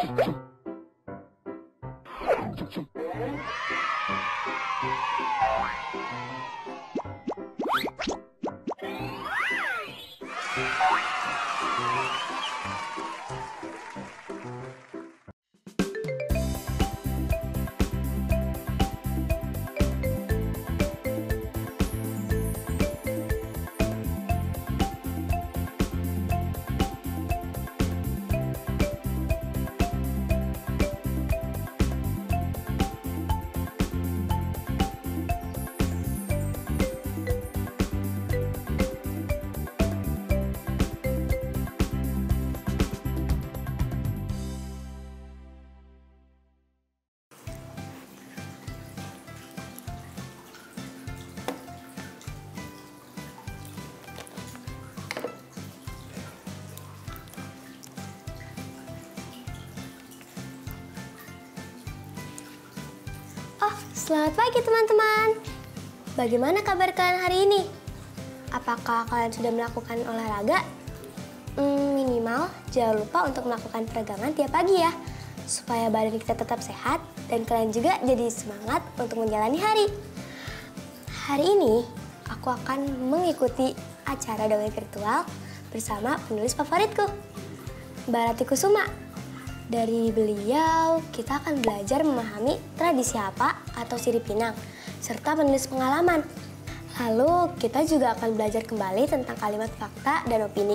Thank you. Selamat pagi teman-teman. Bagaimana kabar kalian hari ini? Apakah kalian sudah melakukan olahraga? Hmm, minimal jangan lupa untuk melakukan peregangan tiap pagi ya, supaya badan kita tetap sehat dan kalian juga jadi semangat untuk menjalani hari. Hari ini aku akan mengikuti acara dongeng virtual bersama penulis favoritku, Mbak Rati Kusuma. Dari beliau, kita akan belajar memahami tradisi apa atau sirip pinang, serta menulis pengalaman. Lalu, kita juga akan belajar kembali tentang kalimat fakta dan opini.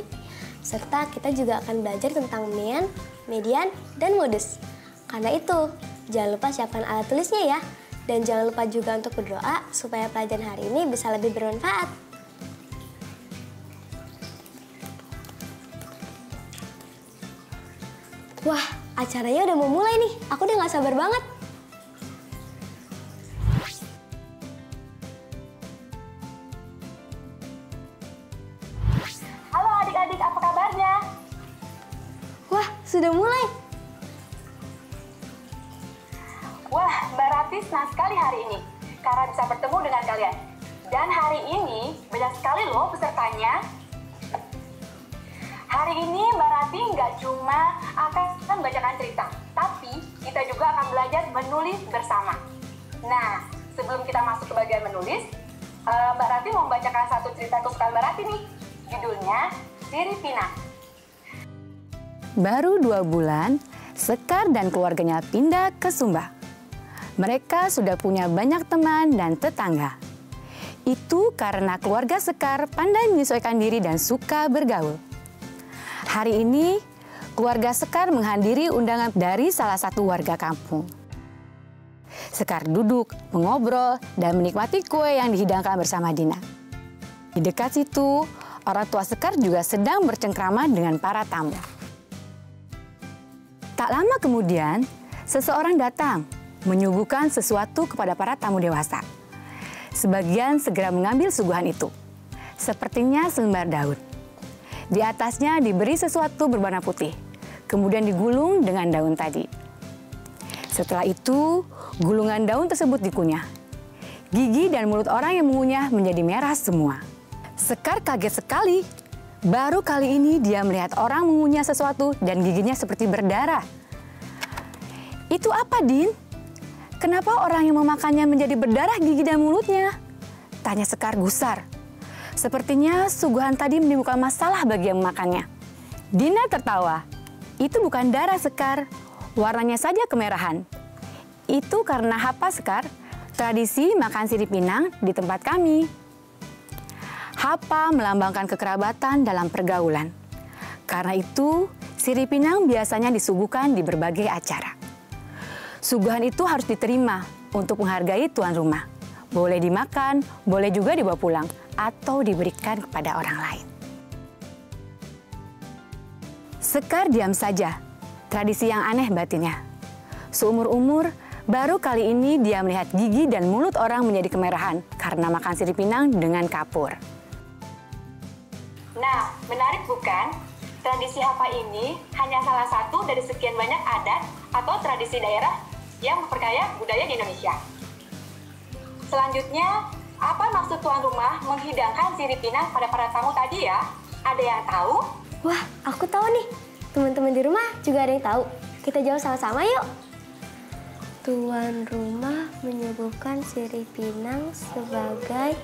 Serta kita juga akan belajar tentang mean, median, dan modus. Karena itu, jangan lupa siapkan alat tulisnya ya. Dan jangan lupa juga untuk berdoa supaya pelajaran hari ini bisa lebih bermanfaat. Wah, acaranya udah mau mulai nih. Aku udah gak sabar banget. Halo adik-adik, apa kabarnya? Wah, sudah mulai. Wah, Mbak Rati senang sekali hari ini karena bisa bertemu dengan kalian. Dan hari ini banyak sekali loh pesertanya. Hari ini Mbak Rati nggak cuma akan membacakan cerita, tapi kita juga akan belajar menulis bersama. Nah, sebelum kita masuk ke bagian menulis, eh, Mbak Rati mau membacakan satu cerita kesukaan Mbak Rati nih. Judulnya Sirip Pinang. Baru dua bulan, Sekar dan keluarganya pindah ke Sumba. Mereka sudah punya banyak teman dan tetangga. Itu karena keluarga Sekar pandai menyesuaikan diri dan suka bergaul. Hari ini, keluarga Sekar menghadiri undangan dari salah satu warga kampung. Sekar duduk, mengobrol, dan menikmati kue yang dihidangkan bersama Dina. Di dekat situ, orang tua Sekar juga sedang bercengkrama dengan para tamu. Tak lama kemudian, seseorang datang menyuguhkan sesuatu kepada para tamu dewasa. Sebagian segera mengambil suguhan itu. Sepertinya selembar daun. Di atasnya diberi sesuatu berwarna putih, kemudian digulung dengan daun tadi. Setelah itu, gulungan daun tersebut dikunyah. Gigi dan mulut orang yang mengunyah menjadi merah semua. Sekar kaget sekali. Baru kali ini dia melihat orang mengunyah sesuatu dan giginya seperti berdarah. Itu apa, Din? Kenapa orang yang memakannya menjadi berdarah gigi dan mulutnya? Tanya Sekar gusar. Sepertinya suguhan tadi menimbulkan masalah bagi yang memakannya. Dina tertawa. Itu bukan darah Sekar, warnanya saja kemerahan. Itu karena apa Sekar? Tradisi makan sirip pinang di tempat kami. Hapa melambangkan kekerabatan dalam pergaulan. Karena itu, sirip pinang biasanya disuguhkan di berbagai acara. Suguhan itu harus diterima untuk menghargai tuan rumah. Boleh dimakan, boleh juga dibawa pulang, atau diberikan kepada orang lain. Sekar diam saja, tradisi yang aneh batinnya. Seumur-umur, baru kali ini dia melihat gigi dan mulut orang menjadi kemerahan karena makan sirip pinang dengan kapur. Nah, menarik bukan? Tradisi Hapa ini hanya salah satu dari sekian banyak adat atau tradisi daerah yang memperkaya budaya di Indonesia. Selanjutnya, apa maksud tuan rumah menghidangkan sirip pinang pada para tamu tadi ya? Ada yang tahu? Wah, aku tahu nih. Teman-teman di rumah juga ada yang tahu. Kita jawab sama-sama yuk. Tuan rumah menyuguhkan sirih pinang sebagai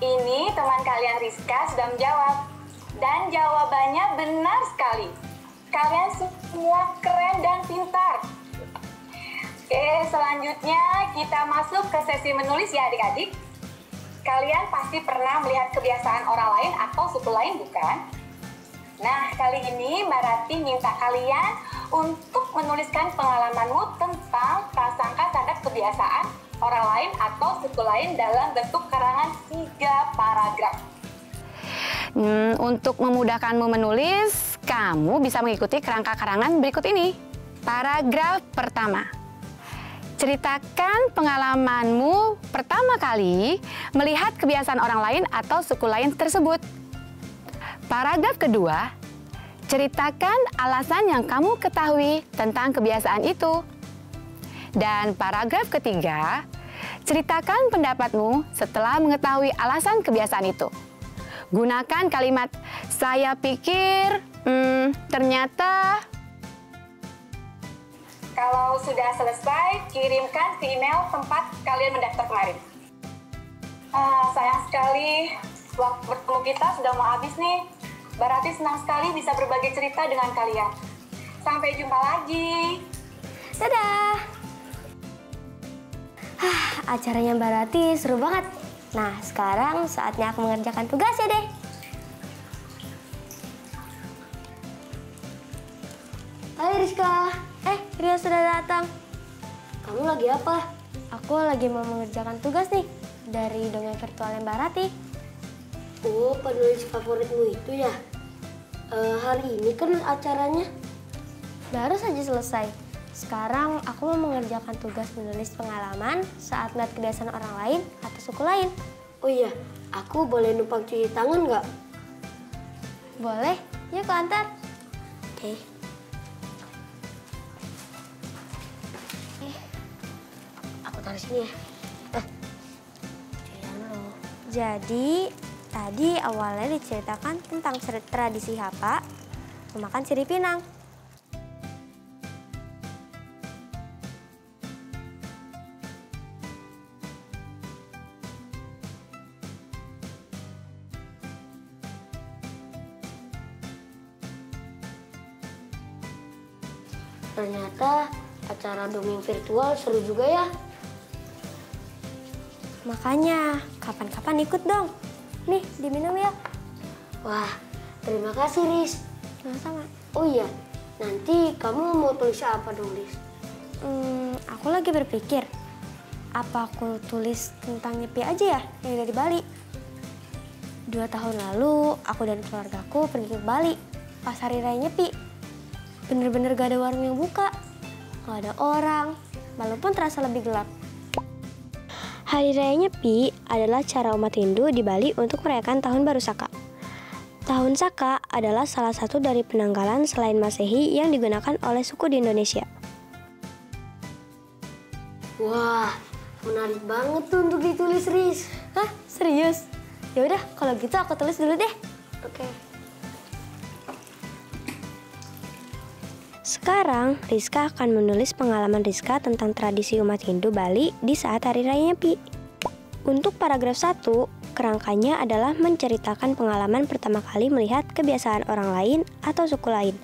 Ini teman kalian Rizka sudah menjawab. Dan jawabannya benar sekali. Kalian semua keren dan pintar. Oke, selanjutnya kita masuk ke sesi menulis ya adik-adik. Kalian pasti pernah melihat kebiasaan orang lain atau suku lain bukan? Nah, kali ini Mbak Rati minta kalian untuk menuliskan pengalamanmu tentang prasangka terhadap kebiasaan orang lain atau suku lain dalam bentuk karangan tiga paragraf. Hmm, untuk memudahkanmu menulis, kamu bisa mengikuti kerangka karangan berikut ini. Paragraf pertama. Ceritakan pengalamanmu pertama kali melihat kebiasaan orang lain atau suku lain tersebut. Paragraf kedua, ceritakan alasan yang kamu ketahui tentang kebiasaan itu. Dan paragraf ketiga, ceritakan pendapatmu setelah mengetahui alasan kebiasaan itu. Gunakan kalimat "saya pikir", hmm, "ternyata", Kalau sudah selesai, kirimkan ke email tempat kalian mendaftar kemarin. Ah, sayang sekali, waktu bertemu kita sudah mau habis nih. Barati senang sekali bisa berbagi cerita dengan kalian. Sampai jumpa lagi. Dadah! Hah, acaranya Mbak Rati seru banget. Nah, sekarang saatnya aku mengerjakan tugas ya deh. Hai Rizka. Eh, Ria sudah datang. Kamu lagi apa? Aku lagi mau mengerjakan tugas nih dari dongeng virtual Mbak Rati. Oh, penulis favoritmu itu ya? Eh, hari ini kan acaranya. Baru saja selesai. Sekarang aku mau mengerjakan tugas menulis pengalaman saat melihat kebiasaan orang lain atau suku lain. Oh iya, aku boleh numpang cuci tangan nggak? Boleh? Yuk aku antar. Oke. Eh, taruh sini ya. Eh, lo. Jadi, tadi awalnya diceritakan tentang tradisi Hapa memakan sirih pinang. Ternyata acara dongeng virtual seru juga ya. Makanya, kapan-kapan ikut dong. Nih, diminum ya. Wah, terima kasih Riz. Sama-sama. Oh iya, nanti kamu mau tulis apa dong Riz? Hmm, aku lagi berpikir, apa aku tulis tentang Nyepi aja ya yang dari Bali? Dua tahun lalu, aku dan keluargaku pergi ke Bali pas hari raya Nyepi. Bener-bener gak ada warung yang buka, gak ada orang, walaupun terasa lebih gelap. Hari Raya Nyepi adalah cara umat Hindu di Bali untuk merayakan Tahun Baru Saka. Tahun Saka adalah salah satu dari penanggalan selain Masehi yang digunakan oleh suku di Indonesia. Wah, menarik banget tuh untuk ditulis Riz. Hah? Serius? Ya udah, kalau gitu aku tulis dulu deh. Oke. Sekarang, Rizka akan menulis pengalaman Rizka tentang tradisi umat Hindu Bali di saat Hari Raya Nyepi. Untuk paragraf 1, kerangkanya adalah menceritakan pengalaman pertama kali melihat kebiasaan orang lain atau suku lain.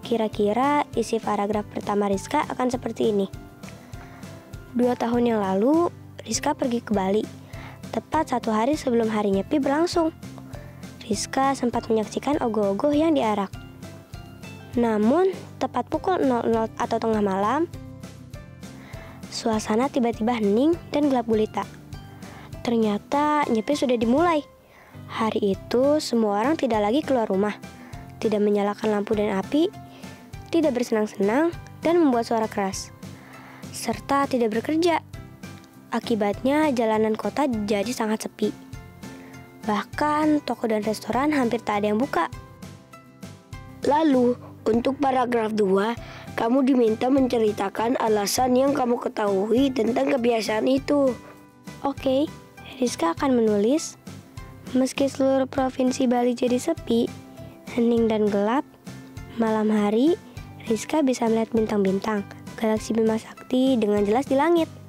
Kira-kira isi paragraf pertama Rizka akan seperti ini. Dua tahun yang lalu, Rizka pergi ke Bali, tepat satu hari sebelum Hari Nyepi berlangsung. Rizka sempat menyaksikan ogoh-ogoh yang diarak. Namun, tepat pukul 00 atau tengah malam, suasana tiba-tiba hening dan gelap gulita. Ternyata nyepi sudah dimulai. Hari itu, semua orang tidak lagi keluar rumah, tidak menyalakan lampu dan api, tidak bersenang-senang, dan membuat suara keras, serta tidak bekerja. Akibatnya, jalanan kota jadi sangat sepi. Bahkan, toko dan restoran hampir tak ada yang buka. Lalu, untuk paragraf 2, kamu diminta menceritakan alasan yang kamu ketahui tentang kebiasaan itu. Oke, Rizka akan menulis, meski seluruh provinsi Bali jadi sepi, hening dan gelap, malam hari Rizka bisa melihat bintang-bintang, galaksi Bima Sakti dengan jelas di langit.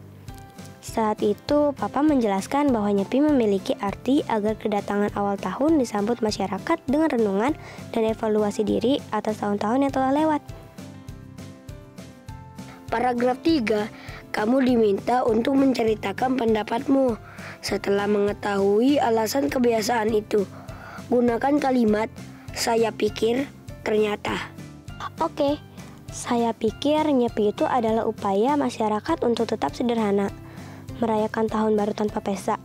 Saat itu, Papa menjelaskan bahwa Nyepi memiliki arti agar kedatangan awal tahun disambut masyarakat dengan renungan dan evaluasi diri atas tahun-tahun yang telah lewat. Paragraf 3, kamu diminta untuk menceritakan pendapatmu. Setelah mengetahui alasan kebiasaan itu, gunakan kalimat saya pikir ternyata. Oke, saya pikir Nyepi itu adalah upaya masyarakat untuk tetap sederhana merayakan tahun baru tanpa pesta.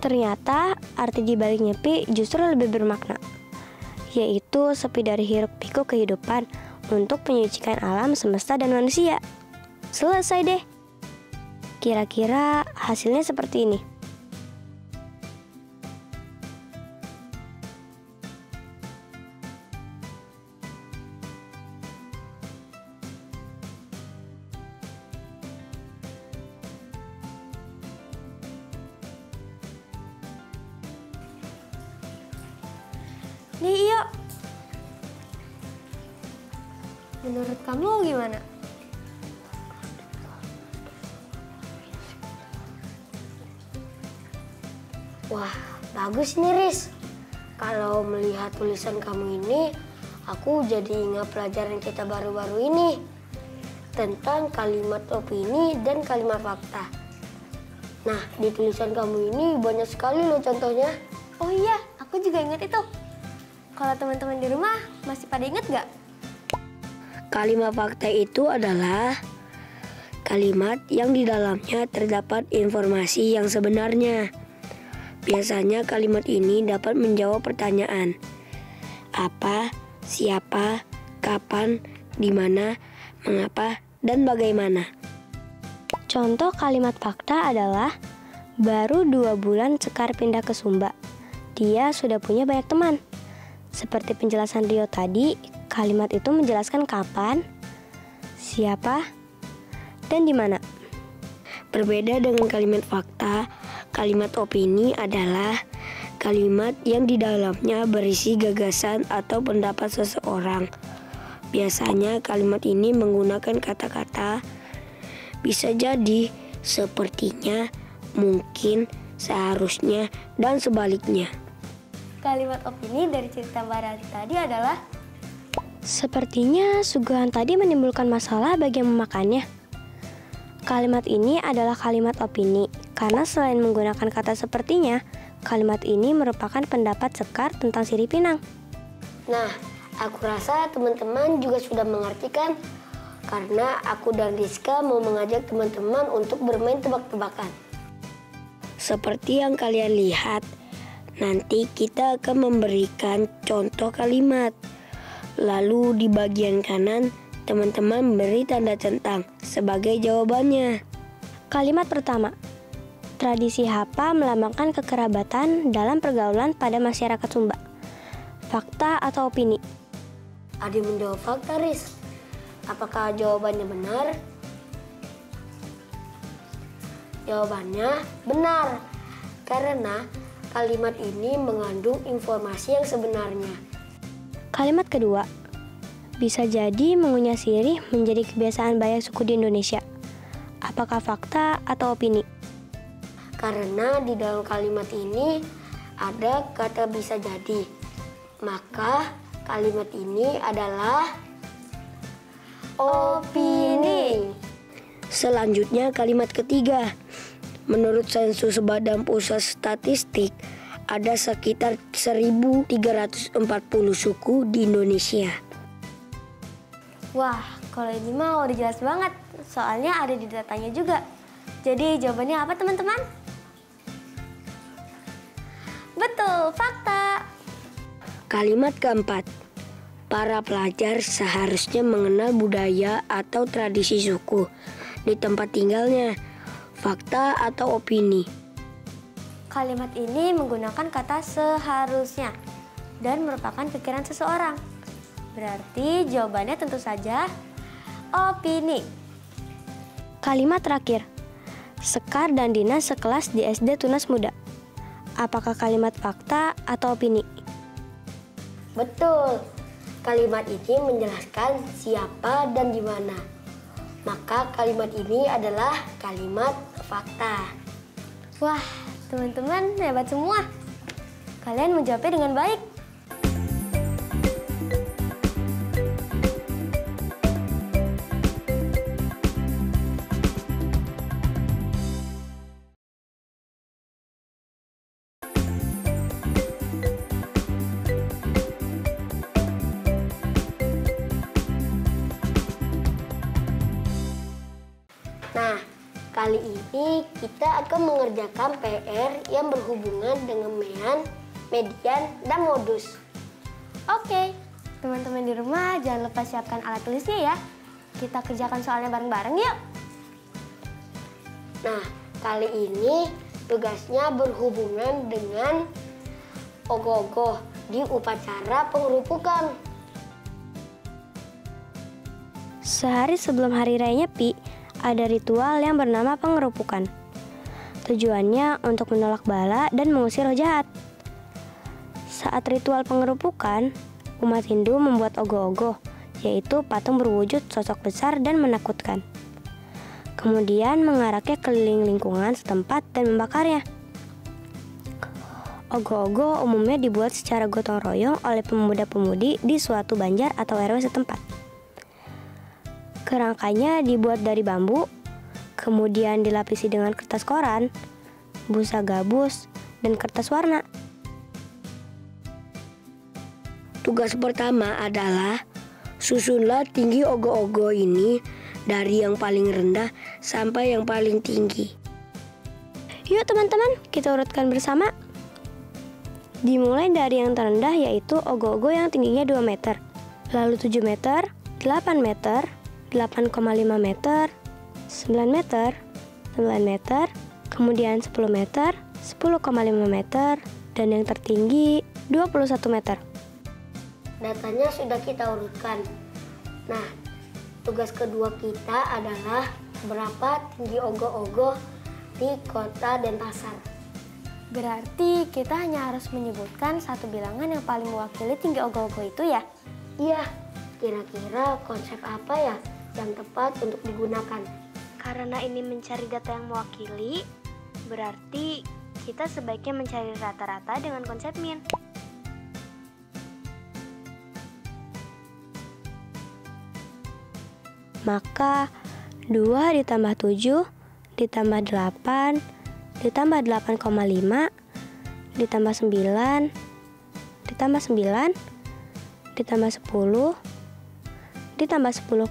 Ternyata arti di balik nyepi justru lebih bermakna, yaitu sepi dari hiruk pikuk kehidupan untuk menyucikan alam semesta dan manusia. Selesai deh. Kira-kira hasilnya seperti ini. Tulisan kamu ini, aku jadi ingat pelajaran kita baru-baru ini tentang kalimat opini dan kalimat fakta. Nah, di tulisan kamu ini banyak sekali loh contohnya. Oh iya, aku juga ingat itu. Kalau teman-teman di rumah masih pada ingat nggak? Kalimat fakta itu adalah kalimat yang di dalamnya terdapat informasi yang sebenarnya. Biasanya kalimat ini dapat menjawab pertanyaan apa, siapa, kapan, di mana, mengapa, dan bagaimana. Contoh kalimat fakta adalah baru dua bulan Sekar pindah ke Sumba. Dia sudah punya banyak teman. Seperti penjelasan Rio tadi, kalimat itu menjelaskan kapan, siapa, dan di mana. Berbeda dengan kalimat fakta, kalimat opini adalah kalimat yang di dalamnya berisi gagasan atau pendapat seseorang. Biasanya kalimat ini menggunakan kata-kata bisa jadi, sepertinya, mungkin, seharusnya, dan sebaliknya. Kalimat opini dari cerita Mbak Rati tadi adalah Sepertinya suguhan tadi menimbulkan masalah bagi yang memakannya. Kalimat ini adalah kalimat opini, karena selain menggunakan kata sepertinya, kalimat ini merupakan pendapat Sekar tentang sirih pinang. Nah, aku rasa teman-teman juga sudah mengerti kan? Karena aku dan Rizka mau mengajak teman-teman untuk bermain tebak-tebakan. Seperti yang kalian lihat, nanti kita akan memberikan contoh kalimat. Lalu di bagian kanan, teman-teman beri tanda centang sebagai jawabannya. Kalimat pertama, tradisi Hapa melambangkan kekerabatan dalam pergaulan pada masyarakat Sumba. Fakta atau opini? Adi menjawab fakta, Riz. Apakah jawabannya benar? Jawabannya benar, karena kalimat ini mengandung informasi yang sebenarnya. Kalimat kedua, bisa jadi mengunyah sirih menjadi kebiasaan banyak suku di Indonesia. Apakah fakta atau opini? Karena di dalam kalimat ini ada kata bisa jadi. Maka kalimat ini adalah opini. Selanjutnya kalimat ketiga. Menurut sensus Badan Pusat Statistik, ada sekitar 1340 suku di Indonesia. Wah, kalau ini mah udah jelas banget. Soalnya ada di datanya juga. Jadi jawabannya apa teman-teman? Betul, fakta. Kalimat keempat. Para pelajar seharusnya mengenal budaya atau tradisi suku di tempat tinggalnya. Fakta atau opini. Kalimat ini menggunakan kata seharusnya dan merupakan pikiran seseorang. Berarti jawabannya tentu saja opini. Kalimat terakhir. Sekar dan Dina sekelas di SD Tunas Muda. Apakah kalimat fakta atau opini? Betul. Kalimat ini menjelaskan siapa dan di mana. Maka kalimat ini adalah kalimat fakta. Wah, teman-teman hebat semua. Kalian menjawabnya dengan baik. Kali ini kita akan mengerjakan PR yang berhubungan dengan mean, median, dan modus. Oke, teman-teman di rumah jangan lupa siapkan alat tulisnya ya. Kita kerjakan soalnya bareng-bareng yuk. Nah, kali ini tugasnya berhubungan dengan ogoh-ogoh di upacara pengerupukan. Sehari sebelum hari raya Nyepi, ada ritual yang bernama pengerupukan. Tujuannya untuk menolak bala dan mengusir roh jahat. Saat ritual pengerupukan, umat Hindu membuat ogoh-ogoh, yaitu patung berwujud sosok besar dan menakutkan. Kemudian mengaraknya keliling lingkungan setempat dan membakarnya. Ogoh-ogoh umumnya dibuat secara gotong royong oleh pemuda-pemudi di suatu banjar atau RW setempat. Kerangkanya dibuat dari bambu, kemudian dilapisi dengan kertas koran, busa gabus, dan kertas warna. Tugas pertama adalah susunlah tinggi ogoh-ogoh ini dari yang paling rendah sampai yang paling tinggi. Yuk teman-teman, kita urutkan bersama. Dimulai dari yang terendah yaitu ogoh-ogoh yang tingginya 2 meter, lalu 7 meter, 8 meter, 8,5 meter, 9 meter, 9 meter, kemudian 10 meter, 10,5 meter, dan yang tertinggi 21 meter. Datanya sudah kita urutkan. Nah, tugas kedua kita adalah berapa tinggi ogoh-ogoh di kota Denpasar. Berarti kita hanya harus menyebutkan satu bilangan yang paling mewakili tinggi ogoh-ogoh itu ya? Iya, kira-kira konsep apa ya yang tepat untuk digunakan? Karena ini mencari data yang mewakili, berarti kita sebaiknya mencari rata-rata dengan konsep min. Maka 2 ditambah 7 ditambah 8 ditambah 8,5 ditambah 9 ditambah 9 ditambah 10 ditambah 10,5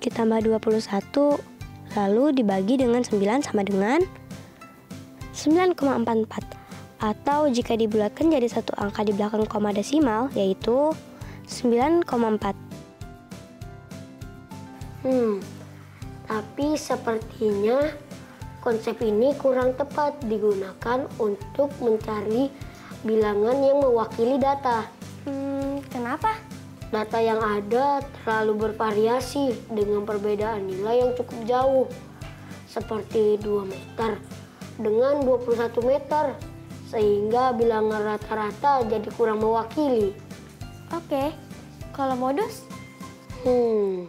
ditambah 21 lalu dibagi dengan 9 sama dengan 9,44 atau jika dibulatkan jadi satu angka di belakang koma desimal yaitu 9,4 Hmm, tapi sepertinya konsep ini kurang tepat digunakan untuk mencari bilangan yang mewakili data. Hmm, kenapa? Data yang ada terlalu bervariasi dengan perbedaan nilai yang cukup jauh. Seperti 2 meter dengan 21 meter. Sehingga bilangan rata-rata jadi kurang mewakili. Oke, kalau modus? Hmm,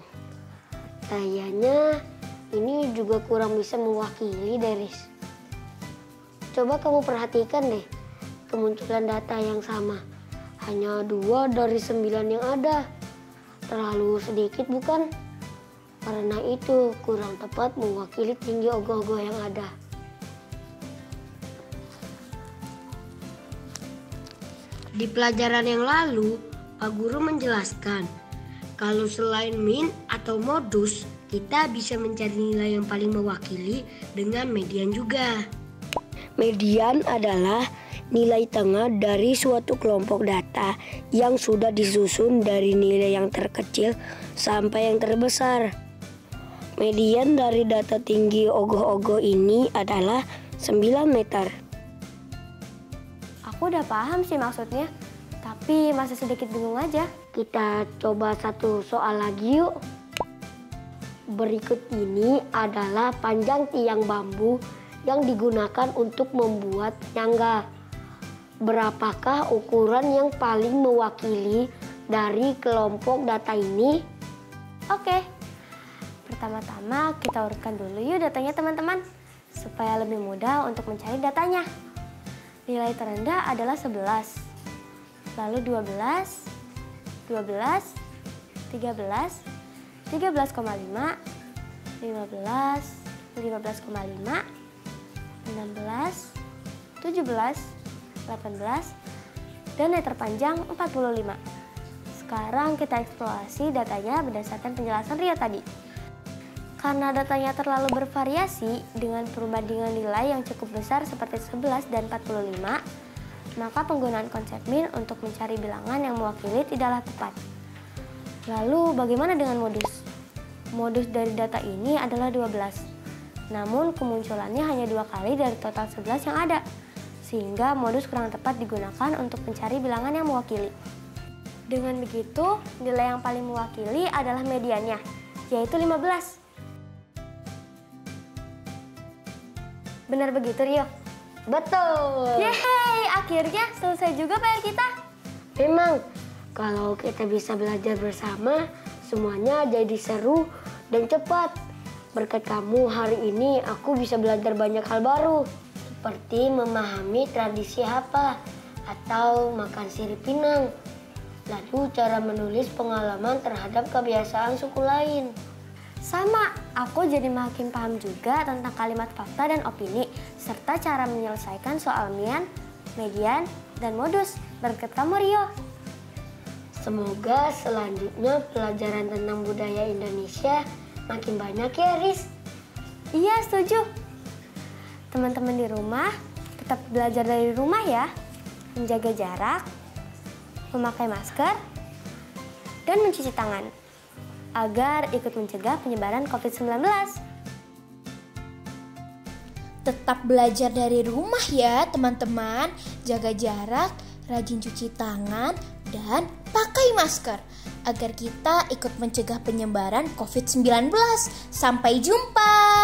kayaknya ini juga kurang bisa mewakili Deris. Coba kamu perhatikan deh kemunculan data yang sama. Hanya dua dari sembilan yang ada. Terlalu sedikit bukan? Karena itu kurang tepat mewakili tinggi ogoh-ogoh yang ada. Di pelajaran yang lalu, Pak Guru menjelaskan kalau selain min atau modus, kita bisa mencari nilai yang paling mewakili dengan median juga. Median adalah nilai tengah dari suatu kelompok data yang sudah disusun dari nilai yang terkecil sampai yang terbesar. Median dari data tinggi ogoh-ogoh ini adalah 9 meter. Aku udah paham sih maksudnya, tapi masih sedikit bingung aja. Kita coba satu soal lagi yuk. Berikut ini adalah panjang tiang bambu yang digunakan untuk membuat nyangga. Berapakah ukuran yang paling mewakili dari kelompok data ini? Oke. Pertama-tama kita urutkan dulu yuk datanya teman-teman supaya lebih mudah untuk mencari datanya. Nilai terendah adalah 11. Lalu 12, 12, 13, 13,5, 15, 15,5, 16, 17, 18, dan yang terpanjang 45. Sekarang kita eksplorasi datanya berdasarkan penjelasan Rio tadi. Karena datanya terlalu bervariasi dengan perbandingan nilai yang cukup besar seperti 11 dan 45, maka penggunaan konsep min untuk mencari bilangan yang mewakili tidaklah tepat. Lalu bagaimana dengan modus? Modus dari data ini adalah 12. Namun kemunculannya hanya dua kali dari total 11 yang ada, sehingga modus kurang tepat digunakan untuk mencari bilangan yang mewakili. Dengan begitu, nilai yang paling mewakili adalah mediannya, yaitu 15. Benar begitu, Rio? Betul. Yeay, akhirnya selesai juga PR kita. Memang, kalau kita bisa belajar bersama, semuanya jadi seru dan cepat. Berkat kamu hari ini aku bisa belajar banyak hal baru. Seperti memahami tradisi apa atau makan sirip pinang. Lalu cara menulis pengalaman terhadap kebiasaan suku lain. Sama, aku jadi makin paham juga tentang kalimat fakta dan opini, serta cara menyelesaikan soal mian, median, dan modus. Berkat kamu, Rio. Semoga selanjutnya pelajaran tentang budaya Indonesia makin banyak ya, Riz. Iya, setuju. Teman-teman di rumah, tetap belajar dari rumah ya. Menjaga jarak, memakai masker, dan mencuci tangan agar ikut mencegah penyebaran COVID-19. Tetap belajar dari rumah ya teman-teman, jaga jarak, rajin cuci tangan, dan pakai masker agar kita ikut mencegah penyebaran COVID-19. Sampai jumpa!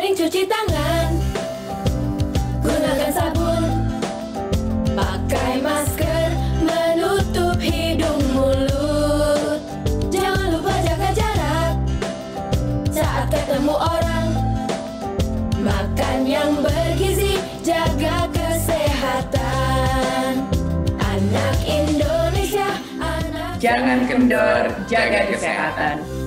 Sering-sering cuci tangan. Gunakan sabun. Pakai masker. Menutup hidung mulut. Jangan lupa jaga jarak. Saat ketemu orang Makan yang bergizi Jaga kesehatan. Anak Indonesia anak Jangan kendor, jaga kesehatan.